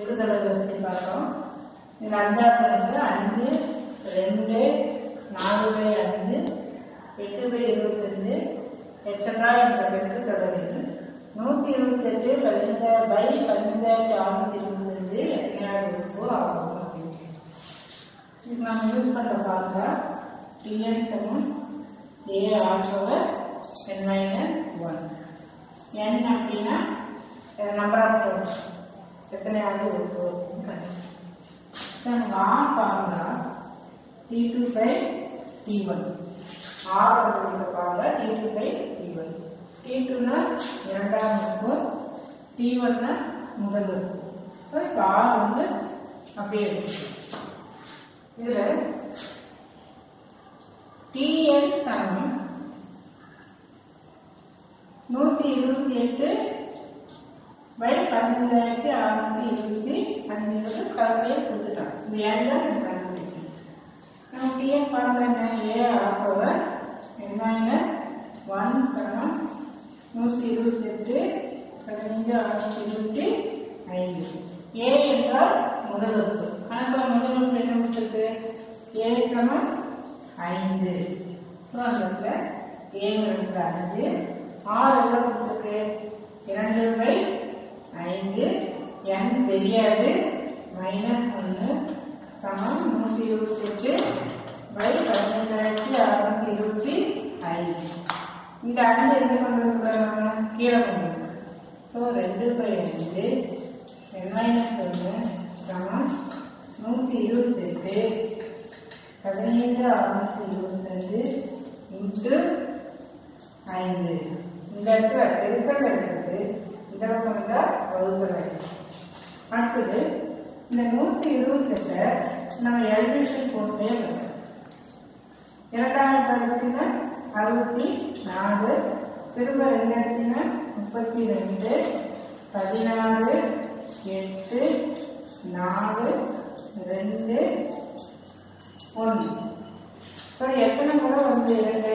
இருதலை வச்சு பார்த்தோம். இந்த அஞ்சாவது வந்து அஞ்சு ரெண்டு நாலு பை அஞ்சு எட்டு பை இருபத்தஞ்சு எக்ஸட்ரா என்ற வெற்றி தொடர்கிறது. நூற்றி இருபத்தெட்டு பதினஞ்சாயிரம் பை பதினஞ்சாயிரத்தி அறுநூத்தி இருபத்தஞ்சு எட்டாயிரம் உறுப்பு ஆகும் அப்படின்னு இது நம்ம யூஸ் பண்ணுற பார்த்தா டிஎன் சமம் A R power N minus one N அப்படின்னா நம்பர் ஆஃப் டோர்ஸ் எத்தனையாவது உறுப்பு நமக்கு ஆர் பாருங்க. T two by T one R அப்படிங்கிற பாருங்க T two by T one T டூனா இரண்டாம் உறுப்பு டி ஒன்னா முதல் உறுப்பு இப்போ ஆர் வந்து அப்படியே இருக்கு. இதுல டிஎன் சமம் நூத்தி இருபத்தி எட்டு பை பதினஞ்சாயிரத்தி அறுநூத்தி இருபத்தி அஞ்சு கலவையை கொடுத்துட்டான் இந்த ஏழு தான் நம்ம கண்டுபிடிக்கணும் நம்ம டிஎன் படம் என்ன ஏ ஆப்பவர் என்ன ஒன் சமம் நூற்றி இருபத்தி எட்டு பதினைஞ்சு அறுநூத்தி இருபத்தி ஐந்து. ஏ என்றால் முதல் உறுப்பு. கணக்கில் முதல் உறுப்பு என்ன கொடுத்துருக்கு? ஏ சமம் ஐந்து. ஸோ ஏ அஞ்சு. ஆறு எவ்வளோ கொடுத்துருக்கு? இரண்டு பை எனக்கு தெரியாது. மைனஸ் ஒன்று சமம் நூற்றி இருபத்தி எட்டு பை பதினஞ்சாயிரத்தி அறுநூத்தி இருபத்தி ஐந்து. இந்த அஞ்சு என்ன பண்ணுறது பாருங்க கீழே பண்ணுறோம் ஸோ ரெண்டு பை அஞ்சு என் மைனஸ் ஒன்று சமம் நூற்றி இருபத்தெட்டு பதினைந்து அறுநூத்தி இருபத்தஞ்சு இன்ட்டு ஐந்து. இந்த இடத்துல பெருக்கல் இருக்கிறது இந்த பக்கம் இருந்தால் வகுத்தல் அடுத்தது இந்த நூற்றி இருபத்தெட்டை நம்ம எலிவேஷன் போட்டே வரோம். இரண்டாயிரத்தி அறுபத்தினா அறுபத்தி நாலு திரும்ப ரெண்டு முப்பத்தி ரெண்டு பதினாறு எட்டு நாலு ரெண்டு ஒன்று. ஸோ எத்தனை முறை வந்து இரண்டு?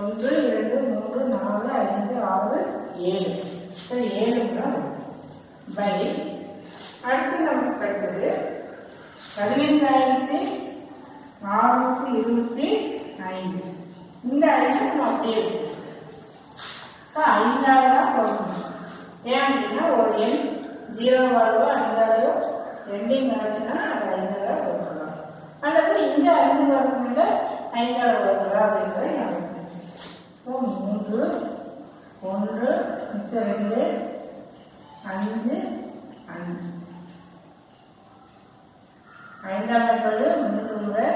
ஒன்று இரண்டு மூன்று நாலு ஐந்து ஆறு ஏழு. ஸோ ஏழு முறை பை அடுத்து நமக்கு கிடைத்தது பதினைந்தாயிரத்தி நானூற்றி இருபத்தி ஐந்து. இந்த ஐந்து நம்ம அப்படியே ஸோ தான் சொல்லணும். ஏன் அப்படின்னா ஒரு எண் ஜீரோ வாழ்வோ ஐந்தாயிரோ ரெண்டையும் கணக்குனா அது ஐந்தாயிரம் கொடுக்கலாம் அல்லது இந்த ஐந்து வரக்குள்ள ஐந்தாயிரம் வருதா அப்படிங்கிறத இப்போ மூன்று ஒன்று மிச்சம் ரெண்டு அஞ்சு அஞ்சு ஐந்தாம் பல்லு மூன்று முறை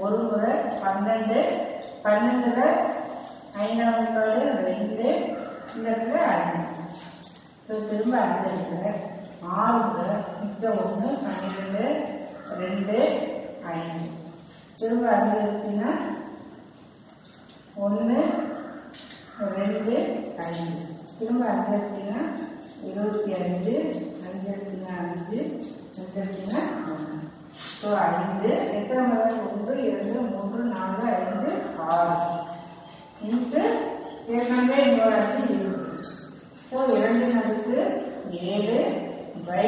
ஒரு முறை பன்னெண்டு பன்னெண்டுல ஐந்தாம் ரெண்டு இந்த இடத்துல ஸோ திரும்ப அஞ்சு இருக்குது ஆறு முறை மிக்க ஒன்று பன்னிரெண்டு ரெண்டு ஐந்து. திரும்ப அஞ்சு இருக்குன்னா ஒன்று ரெண்டு ஐந்து. திரும்ப அஞ்சு இருக்குன்னா இருபத்தி அஞ்சு அஞ்சு இருக்குன்னா அஞ்சு அஞ்சு இருக்குன்னா ஸோ ஐந்து எத்தனை முறை? ஒன்று இரண்டு மூன்று நான்கு ஐந்து ஆறு. இன்ட்டு ஏற்கனவே இன்னொரு அஞ்சு இருபது. ஸோ இரண்டு நடுக்கு ஏழு பை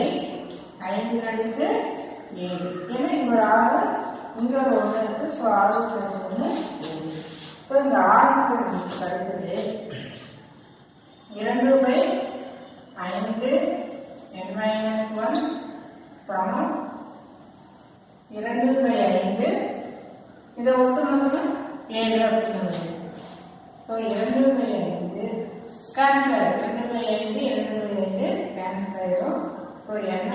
ஐந்து நடுக்கு ஏழு. ஏன்னா இன்னொரு ஆறு இன்னொரு ஒன்று இருக்கு. ஸோ ஆறு ஒன்று ஏழு. ஸோ இந்த ஆறு நமக்கு இரண்டு பை ஐந்து என் மைனஸ் ஒன் சமம் இரண்டு பை ஐந்து இதை ஒட்டுனோம்னா ஏழு அப்படிங்கிறது ஸோ இரண்டு ஐந்து கேன்சல் ஆயிடும் ஐந்து இரண்டு ஐந்து கேன்சல் ஸோ ஏழு ஸோ என்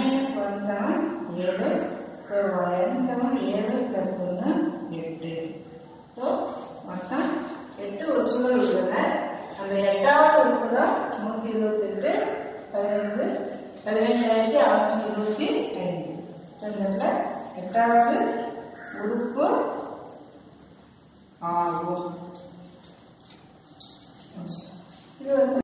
ஏழு பிளஸ் ஒன்று எட்டு ஸோ மொத்தம் எட்டு உறுப்புகள் உள்ளன அந்த எட்டாவது உறுப்பு தான் நூற்றி இருபத்தெட்டு பதினைந்து பதினைஞ்சாயிரத்தி அறுநூத்தி இருபத்தி ஐந்து எட்டாவது உறுப்பு ஆகும் இது வந்து